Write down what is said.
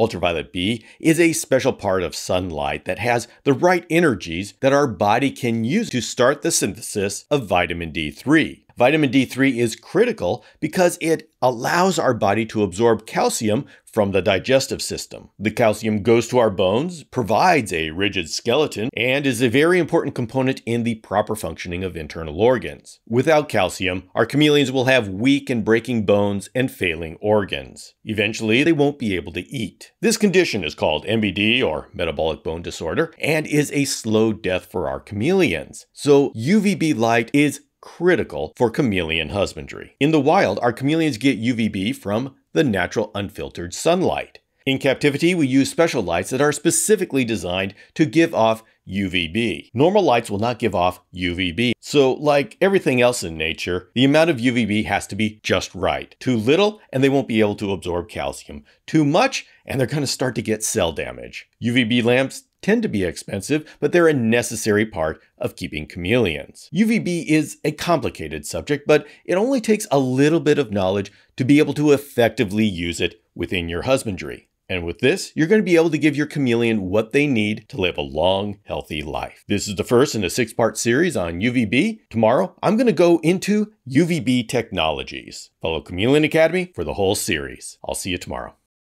ultraviolet B is a special part of sunlight that has the right energies that our body can use to start the synthesis of vitamin D3. Vitamin D3 is critical because it allows our body to absorb calcium from the digestive system. The calcium goes to our bones, provides a rigid skeleton, and is a very important component in the proper functioning of internal organs. Without calcium, our chameleons will have weak and breaking bones and failing organs. Eventually, they won't be able to eat. This condition is called MBD or metabolic bone disorder and is a slow death for our chameleons. So UVB light is critical for chameleon husbandry. In the wild, our chameleons get UVB from the natural unfiltered sunlight. In captivity, we use special lights that are specifically designed to give off UVB. Normal lights will not give off UVB. So, like everything else in nature, the amount of UVB has to be just right. Too little, and they won't be able to absorb calcium. Too much, and they're going to start to get cell damage. UVB lamps tend to be expensive, but they're a necessary part of keeping chameleons. UVB is a complicated subject, but it only takes a little bit of knowledge to be able to effectively use it within your husbandry. And with this, you're going to be able to give your chameleon what they need to live a long, healthy life. This is the first in a six part series on UVB. Tomorrow, I'm going to go into UVB technologies. Follow Chameleon Academy for the whole series. I'll see you tomorrow.